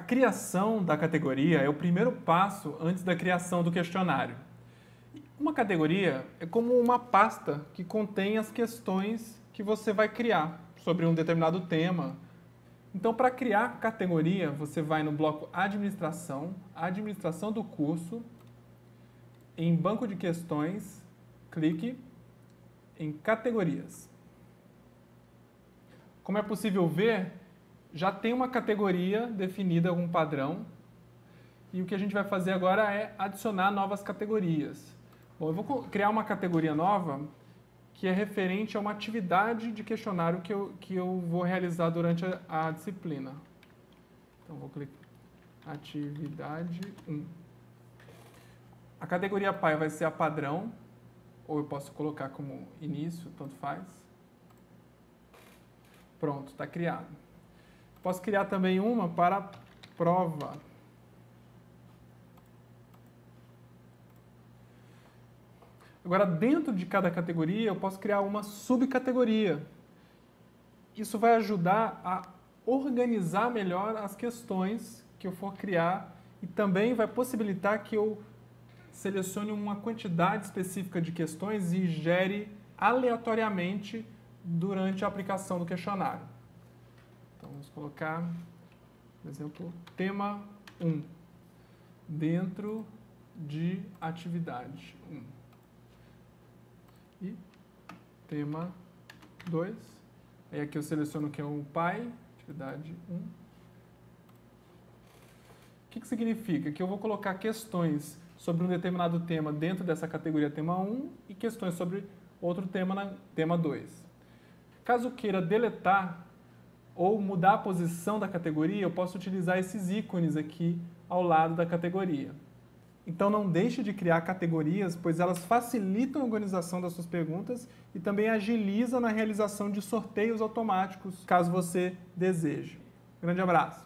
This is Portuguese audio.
criação da categoria é o primeiro passo antes da criação do questionário. Uma categoria é como uma pasta que contém as questões que você vai criar sobre um determinado tema. Então, para criar categoria, você vai no bloco Administração, Administração do curso, em Banco de Questões, clique em Categorias. Como é possível ver, já tem uma categoria definida um padrão. E o que a gente vai fazer agora é adicionar novas categorias. Bom, eu vou criar uma categoria nova que é referente a uma atividade de questionário que eu, que eu vou realizar durante a, a disciplina. Então, vou clicar atividade 1. A categoria pai vai ser a padrão, ou eu posso colocar como início, tanto faz. Pronto, está criado. Posso criar também uma para prova. Agora, dentro de cada categoria, eu posso criar uma subcategoria. Isso vai ajudar a organizar melhor as questões que eu for criar e também vai possibilitar que eu selecione uma quantidade específica de questões e gere aleatoriamente durante a aplicação do questionário. Vamos colocar, por exemplo, tema 1, dentro de atividade 1. E tema 2, aí aqui eu seleciono que é o pai, atividade 1. O que, que significa? Que eu vou colocar questões sobre um determinado tema dentro dessa categoria tema 1 e questões sobre outro tema na tema 2. Caso queira deletar ou mudar a posição da categoria, eu posso utilizar esses ícones aqui ao lado da categoria. Então não deixe de criar categorias, pois elas facilitam a organização das suas perguntas e também agilizam na realização de sorteios automáticos, caso você deseje. Grande abraço!